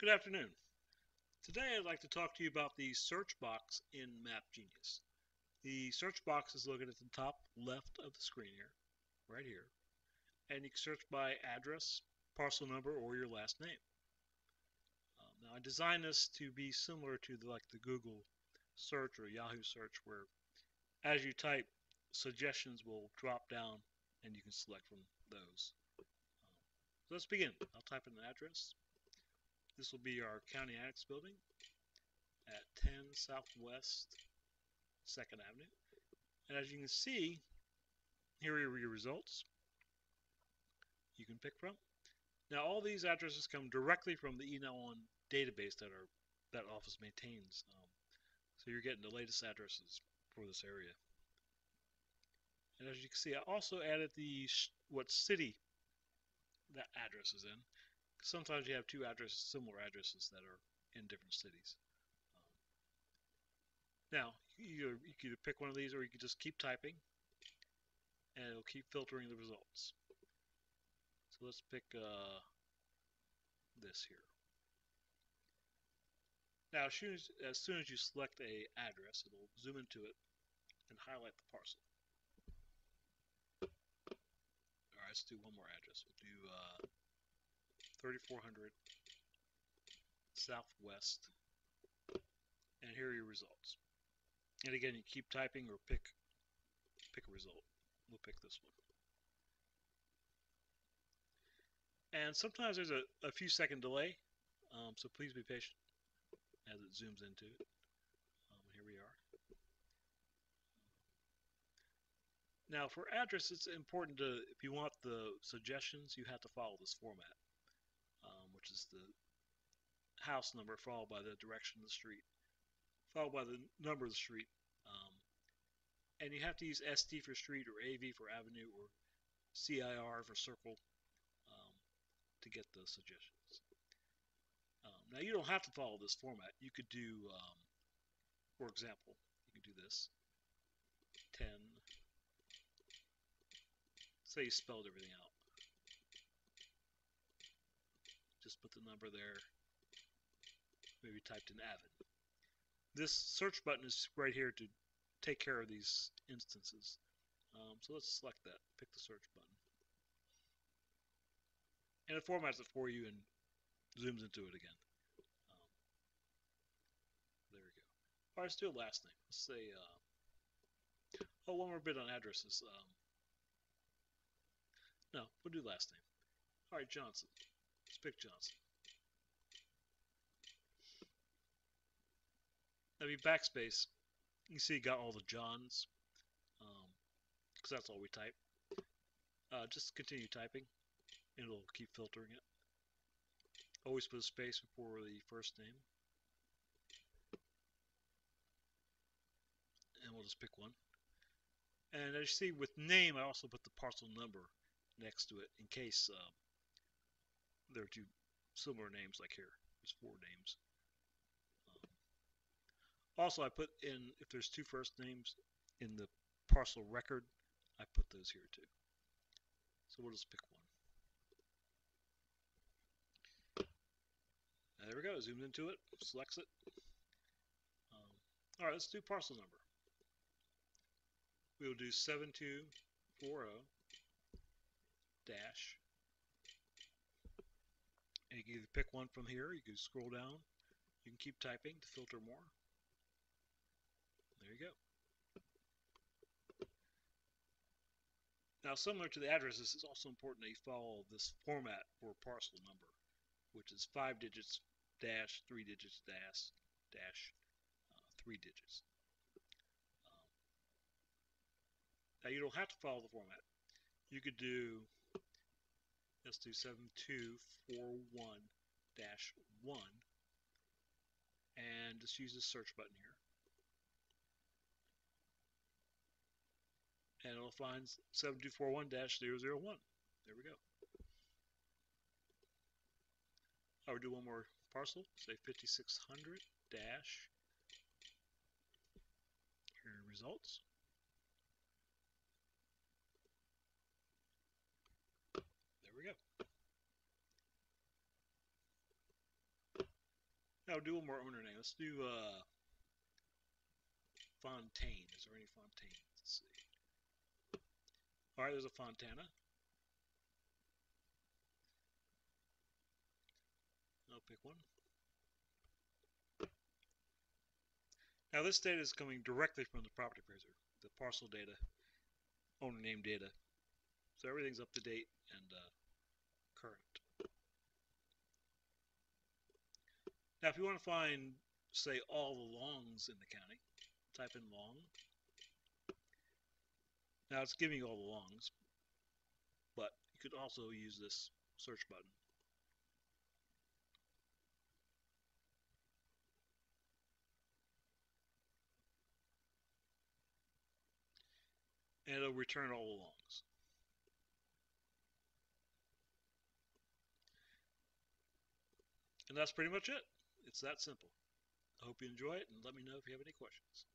Good afternoon. Today I'd like to talk to you about the search box in MapGenius. The search box is located at the top left of the screen here, right here, and you can search by address, parcel number, or your last name. Um, now I designed this to be similar to the, like the Google search or Yahoo search where as you type suggestions will drop down and you can select from those. Um, so let's begin. I'll type in an address. This will be our county annex building at 10 Southwest 2nd Avenue. And as you can see, here are your results you can pick from. Now all these addresses come directly from the E911 database that our that office maintains. Um, so you're getting the latest addresses for this area. And as you can see, I also added the what city that address is in. Sometimes you have two addresses, similar addresses that are in different cities. Um, now, you, you can either pick one of these or you can just keep typing and it'll keep filtering the results. So let's pick uh, this here. Now, as soon as, as soon as you select a address, it'll zoom into it and highlight the parcel. All right, let's do one more address. We'll do uh, 3400 Southwest, and here are your results. And again, you keep typing or pick pick a result. We'll pick this one. And sometimes there's a, a few second delay, um, so please be patient as it zooms into it. Um, here we are. Now for address, it's important to, if you want the suggestions, you have to follow this format, which is the house number followed by the direction of the street, followed by the number of the street. Um, and you have to use ST for street or AV for avenue or CIR for circle um, to get the suggestions. Um, now you don't have to follow this format. You could do, um, for example, you could do this. 10. Say you spelled everything out. Just put the number there. Maybe typed in Avid. This search button is right here to take care of these instances. Um, so let's select that. Pick the search button. And it formats it for you and zooms into it again. Um, there we go. All right, let's do a last name. Let's say, uh, oh, one more bit on addresses. Um, no, we'll do last name. All right, Johnson. Johnson. Now, if you backspace, you see you got all the Johns, because um, that's all we type. Uh, just continue typing, and it'll keep filtering it. Always put a space before the first name. And we'll just pick one. And as you see with name, I also put the parcel number next to it in case uh, there are two similar names like here. There's four names. Um, also, I put in, if there's two first names in the parcel record, I put those here too. So we'll just pick one. there we go, zoomed into it, selects it. Um, all right, let's do parcel number. We will do 7240 dash. You can either pick one from here, you can scroll down, you can keep typing to filter more. There you go. Now, similar to the addresses, it's also important that you follow this format for parcel number, which is five digits dash, three digits, dash, dash, uh, three digits. Um, now you don't have to follow the format. You could do, let's do 7241 dash 1 and just use the search button here. And it'll find 7241 dash 001. There we go. I would do one more parcel, say 5600 dash, here results. We go. Now do one more owner name. Let's do uh, Fontaine. Is there any Fontaine? Let's see. All right, there's a Fontana. I'll pick one. Now this data is coming directly from the property appraiser, the parcel data, owner name data. So everything's up to date and uh, Now if you want to find, say, all the longs in the county, type in long. Now it's giving you all the longs, but you could also use this search button. and it'll return all the longs. And that's pretty much it. It's that simple. I hope you enjoy it and let me know if you have any questions.